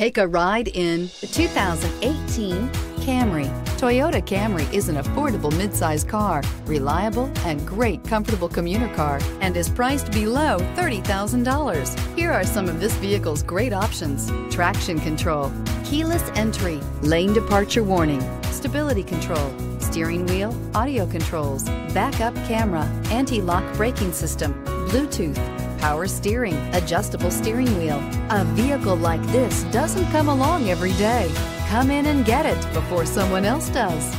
Take a ride in the 2018 Camry. Toyota Camry is an affordable midsize car, reliable and great comfortable commuter car, and is priced below $30,000. Here are some of this vehicle's great options. Traction control, keyless entry, lane departure warning, stability control, steering wheel, audio controls, backup camera, anti-lock braking system, Bluetooth, power steering, adjustable steering wheel. A vehicle like this doesn't come along every day. Come in and get it before someone else does.